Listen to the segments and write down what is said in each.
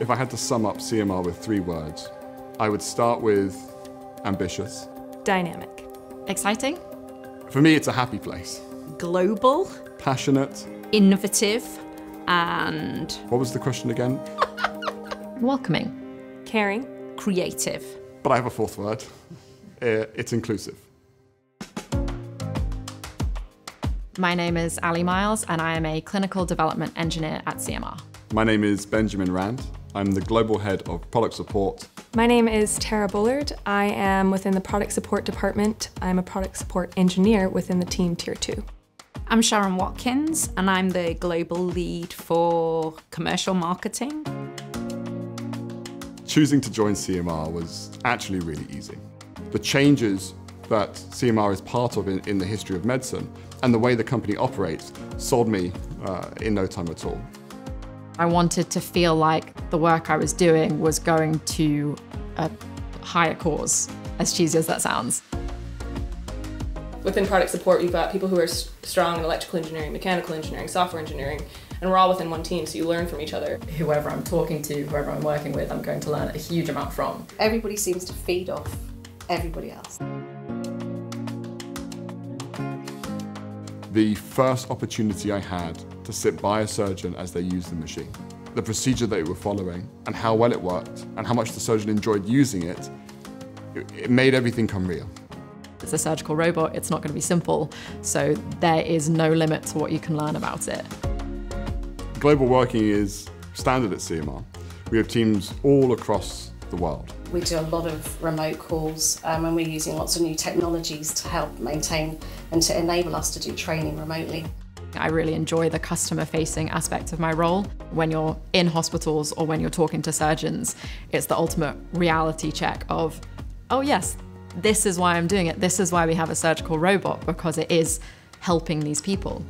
If I had to sum up CMR with three words, I would start with ambitious. Dynamic. Exciting, For me, it's a happy place. global, Passionate. innovative, and What was the question again? welcoming, Caring. creative. But I have a fourth word. Uh, It's inclusive. My name is Ali Miles, and I am a clinical development engineer at CMR. My name is Benjamin Rand. I'm the global head of product support. My name is Tara Bullard. I am within the product support department. I'm a product support engineer within the team tier 2. I'm Sharon Watkins, and I'm the global lead for commercial marketing. Choosing to join CMR was actually really easy. The changes that CMR is part of in, in the history of medicine and the way the company operates sold me uh, in no time at all. I wanted to feel like the work I was doing was going to a higher cause, as cheesy as that sounds. Within product support, we've got people who are strong in electrical engineering, mechanical engineering, software engineering, and we're all within one team, so you learn from each other. Whoever I'm talking to, whoever I'm working with, I'm going to learn a huge amount from. Everybody seems to feed off everybody else. The first opportunity I had to sit by a surgeon as they used the machine, the procedure they were following, and how well it worked, and how much the surgeon enjoyed using it, it, it made everything come real. It's a surgical robot, it's not going to be simple, so there is no limit to what you can learn about it. Global working is standard at CMR. We have teams all across the world. We do a lot of remote calls um, and we're using lots of new technologies to help maintain and to enable us to do training remotely. I really enjoy the customer facing aspect of my role. When you're in hospitals or when you're talking to surgeons, it's the ultimate reality check of, oh, yes, this is why I'm doing it. This is why we have a surgical robot, because it is helping these people.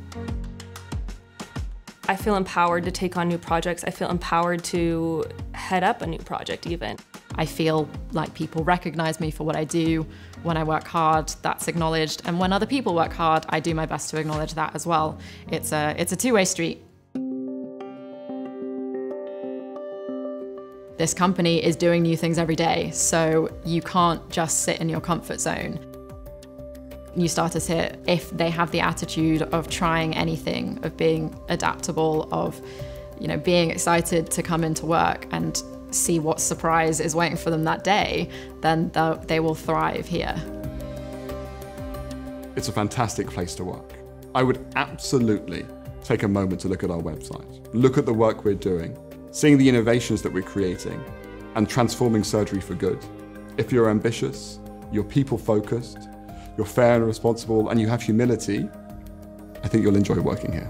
I feel empowered to take on new projects. I feel empowered to head up a new project, even. I feel like people recognize me for what I do. When I work hard, that's acknowledged. And when other people work hard, I do my best to acknowledge that as well. It's a, it's a two way street. This company is doing new things every day, so you can't just sit in your comfort zone. New starters here, if they have the attitude of trying anything, of being adaptable, of you know, being excited to come into work and see what surprise is waiting for them that day, then they'll- thrive here. It's a fantastic place to work. I would absolutely take a moment to look at our website, look at the work we're doing, seeing the innovations that we're creating, and transforming surgery for good. If you're ambitious, you're people focused, you're fair and responsible, and you have humility, I think you'll enjoy working here.